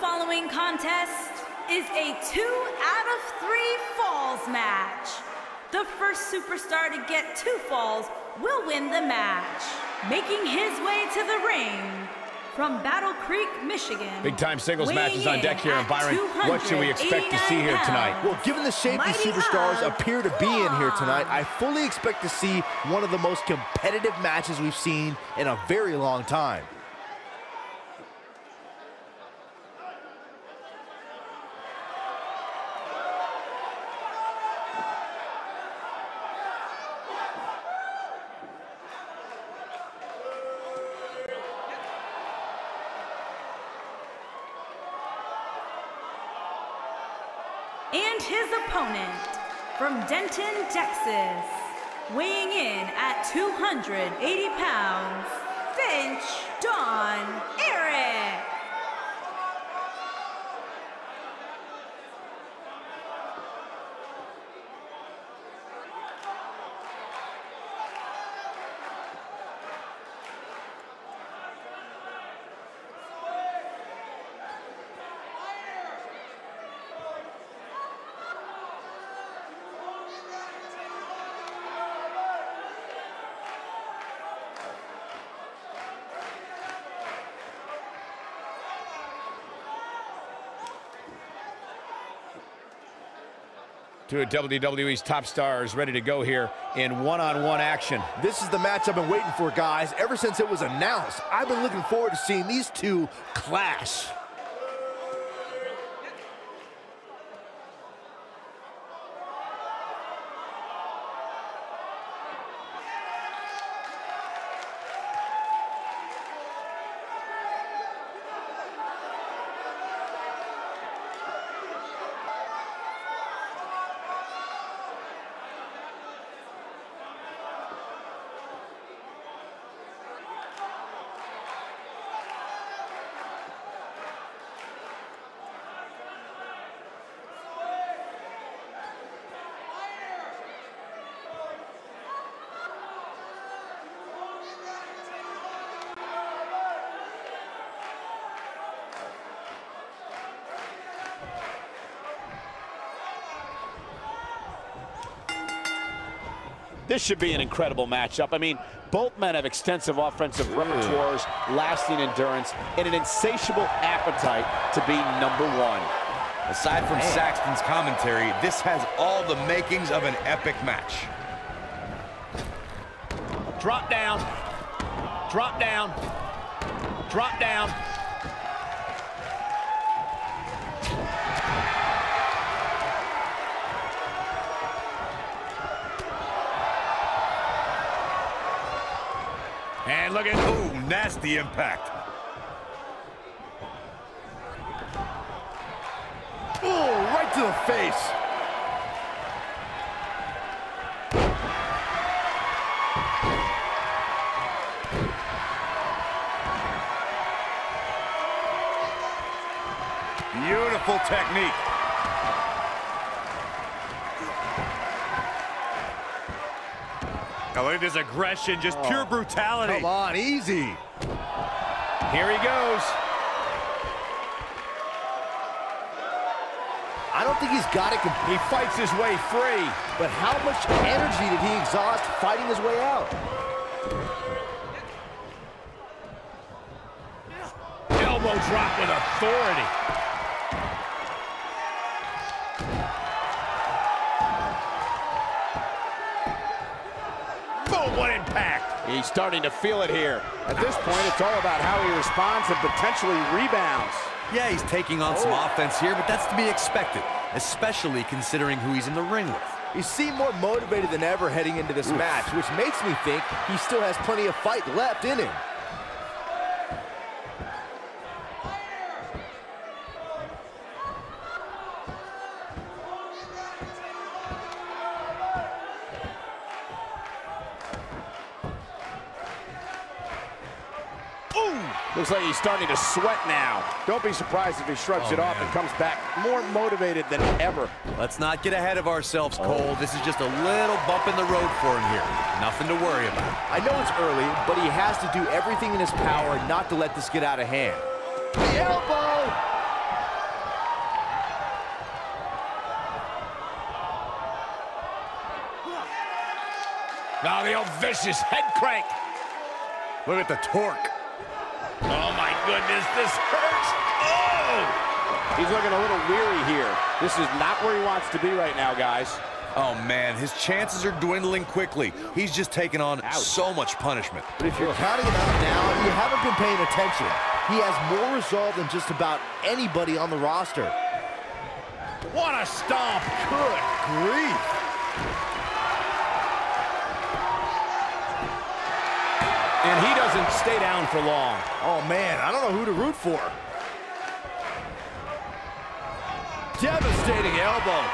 following contest is a two out of three falls match. The first superstar to get two falls will win the match. Making his way to the ring from Battle Creek, Michigan. Big time singles matches on deck here. And Byron, what should we expect to see here tonight? Well, given the shape these superstars appear to be in here tonight, I fully expect to see one of the most competitive matches we've seen in a very long time. and his opponent Denton, Texas, weighing in at 280 pounds, Fritz Von Erich. Two of WWE's top stars ready to go here in one-on-one -on -one action. This is the match I've been waiting for, guys. Ever since it was announced, I've been looking forward to seeing these two clash. This should be an incredible matchup. I mean, both men have extensive offensive repertoires, lasting endurance, and an insatiable appetite to be number one. Aside from Man. Saxton's commentary, this has all the makings of an epic match. Drop down. Drop down. Drop down. And look at, ooh, nasty impact. Oh, right to the face. Beautiful technique. Now look at this aggression, just oh, pure brutality. Come on, easy. Here he goes. I don't think he's got it. He fights his way free. But how much energy did he exhaust fighting his way out? Elbow drop with authority. He's starting to feel it here. At this point, it's all about how he responds and potentially rebounds. Yeah, he's taking on oh. some offense here, but that's to be expected, especially considering who he's in the ring with. He seemed more motivated than ever heading into this Oof. match, which makes me think he still has plenty of fight left in him. Looks like he's starting to sweat now. Don't be surprised if he shrugs oh, it man. off and comes back more motivated than ever. Let's not get ahead of ourselves, oh. Cole. Oh. This is just a little bump in the road for him here. Nothing to worry about. I know it's early, but he has to do everything in his power not to let this get out of hand. The elbow! Now the old vicious head crank. Look at the torque. Oh my goodness, this hurts. Oh! He's looking a little weary here. This is not where he wants to be right now, guys. Oh, man, his chances are dwindling quickly. He's just taking on Ouch. so much punishment. But if you're counting him out now, you haven't been paying attention. He has more resolve than just about anybody on the roster. What a stomp. Good grief. And he doesn't stay down for long. Oh, man, I don't know who to root for. Devastating elbow.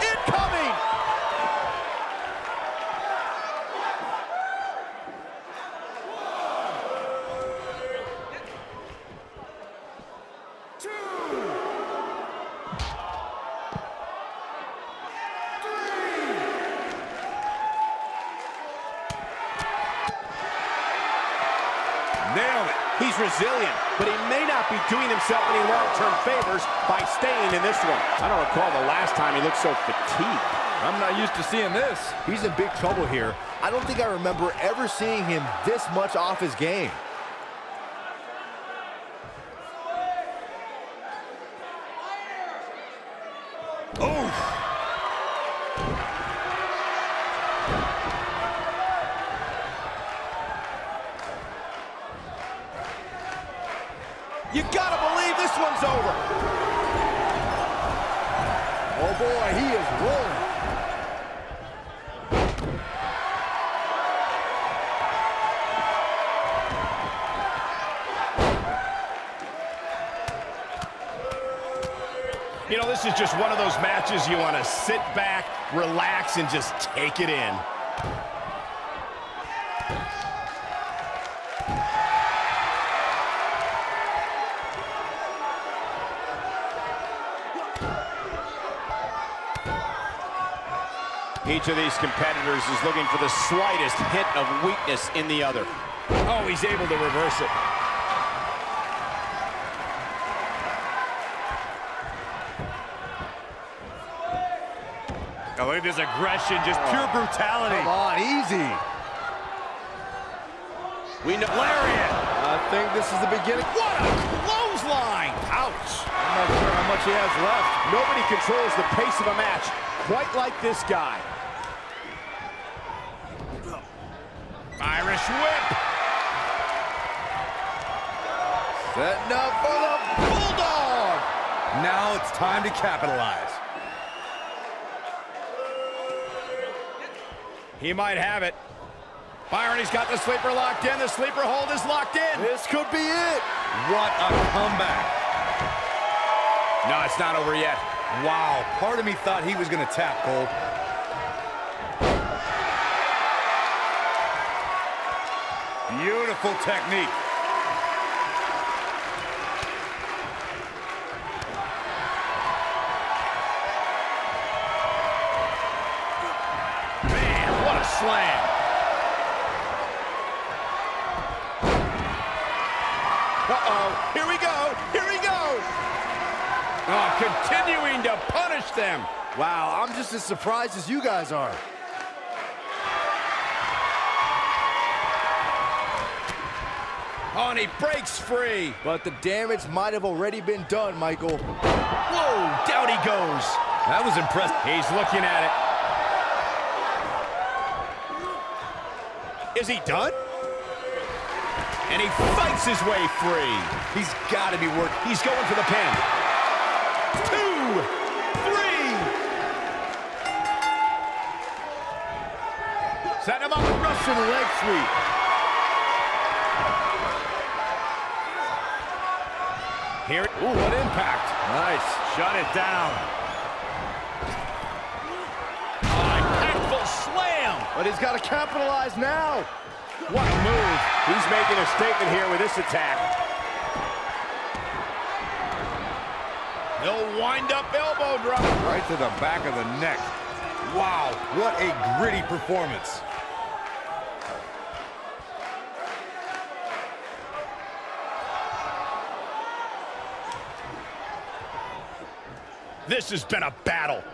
Incoming! Nailed it. He's resilient, but he may not be doing himself any long-term favors by staying in this one. I don't recall the last time he looked so fatigued. I'm not used to seeing this. He's in big trouble here. I don't think I remember ever seeing him this much off his game. You gotta believe this one's over. Oh boy, he is rolling. You know, this is just one of you want to sit back, relax, and just take it in. Each of these competitors is looking for the slightest hint of weakness in the other. Oh, he's able to reverse it. Look at this aggression, just oh. pure brutality. Come on, easy. We know Lariat! I think this is the beginning. What a clothesline! Ouch! I'm not sure how much he has left. nobody controls the pace of a match quite like this guy. Irish whip! Setting up for the Bulldog. Now it's time to capitalize. He might have it. Byron, he's got the sleeper locked in. The sleeper hold is locked in. This could be it. What a comeback. No, it's not over yet. Wow, part of me thought he was going to tap, Cole. Beautiful technique. Slam. Uh-oh. Here we go. Here we go. Oh, continuing to punish them. Wow, I'm just as surprised as you guys are. Oh, and he breaks free. But the damage might have already been done, Michael. Whoa, down he goes. That was impressive. He's looking at it. Is he done? And he fights his way free. He's got to be working. He's going for the pin. Two, three. Setting him up. Russian leg sweep. Here. Ooh, what impact. Nice. Shut it down. But he's got to capitalize now. What a move. He's making a statement here with this attack. He'll wind up elbow drop. Right to the back of the neck. Wow, what a gritty performance. This has been a battle.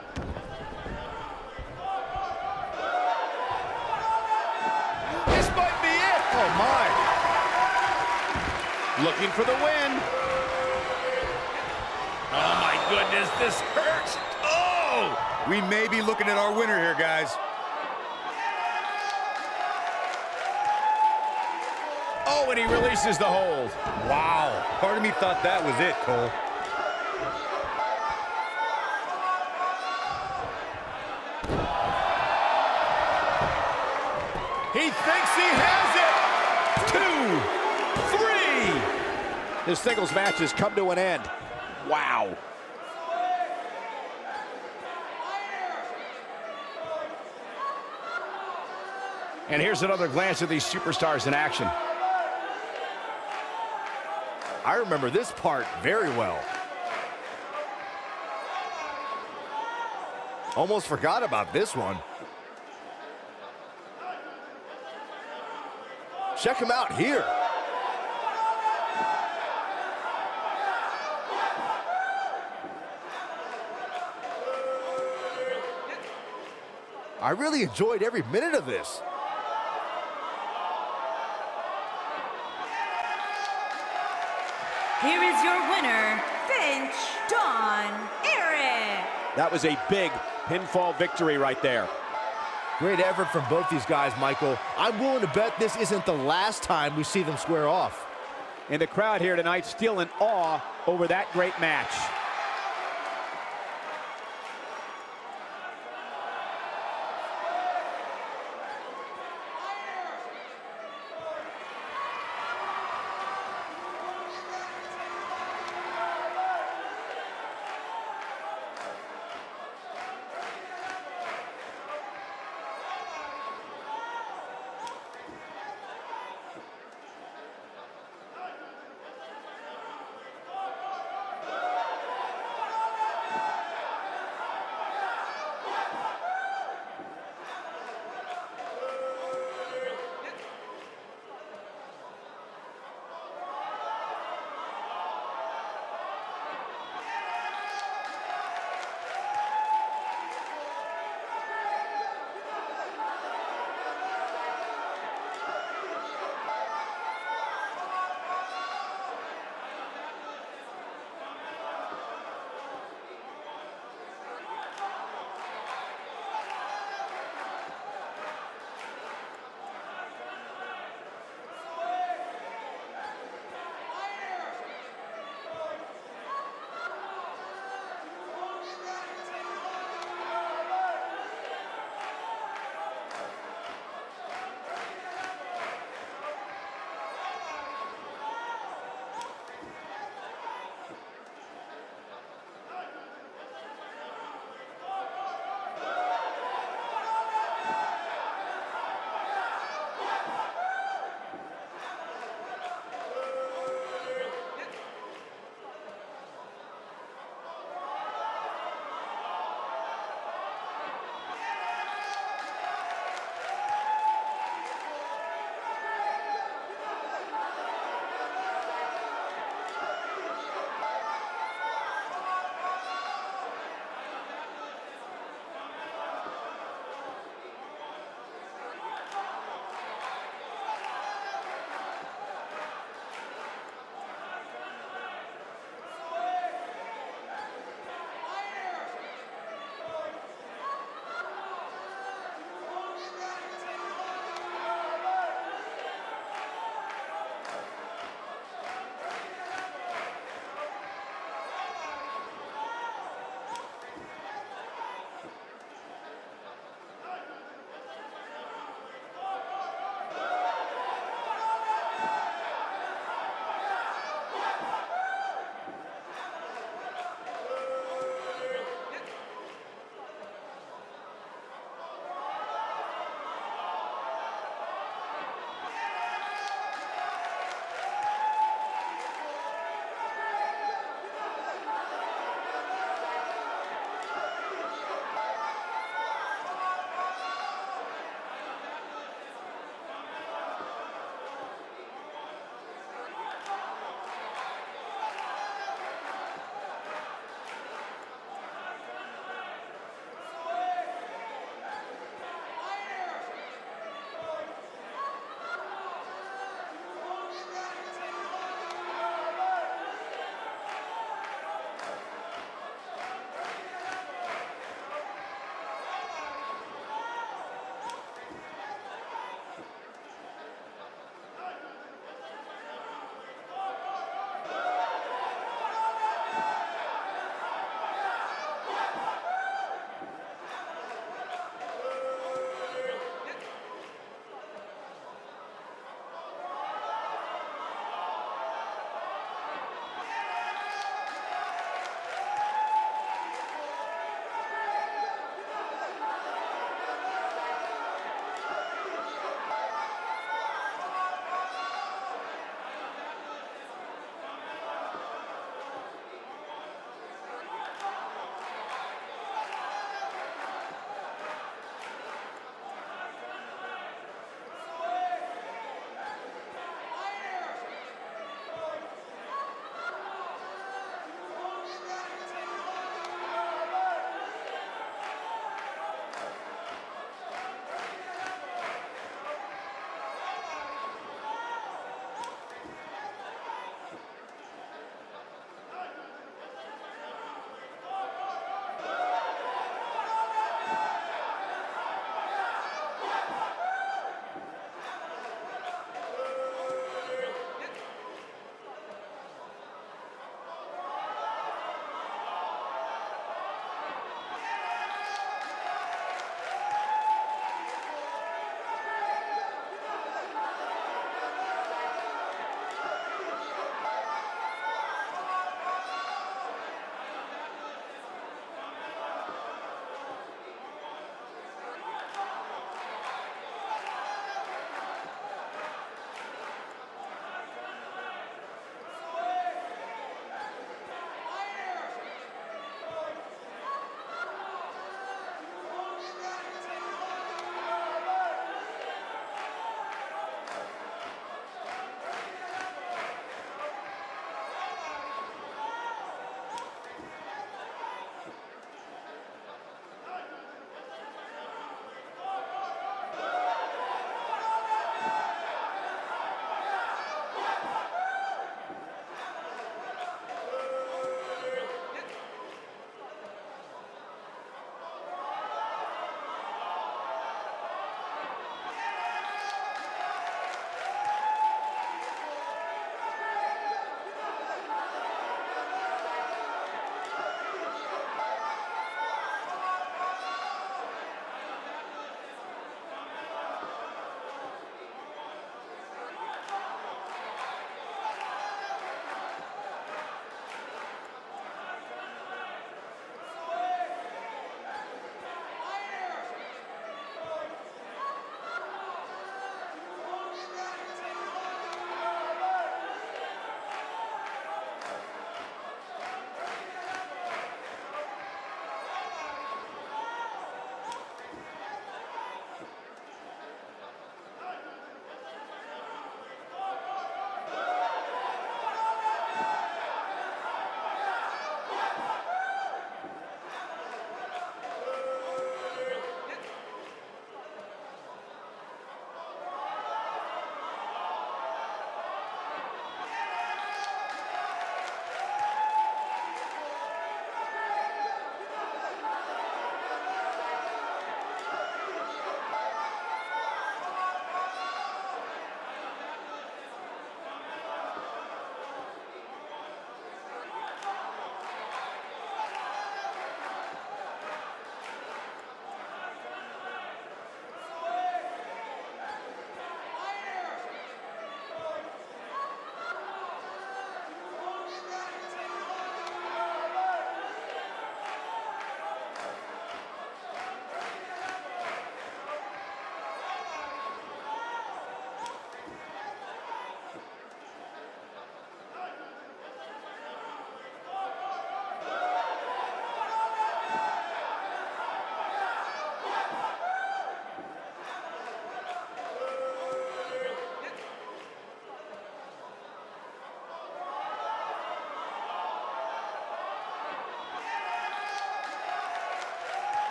Looking for the win. Oh, my goodness, this hurts. Oh! We may be looking at our winner here, guys. Oh, and he releases the hold. Wow. Part of me thought that was it, Cole. He thinks he has it. Two, three. This singles match has come to an end. Wow. And here's another glance at these superstars in action. I remember this part very well. Almost forgot about this one. Check him out here. I really enjoyed every minute of this. Here is your winner, Fritz Von Erich. That was a big pinfall victory right there. Great effort from both these guys, Michael. I'm willing to bet this isn't the last time we see them square off. And the crowd here tonight still in awe over that great match.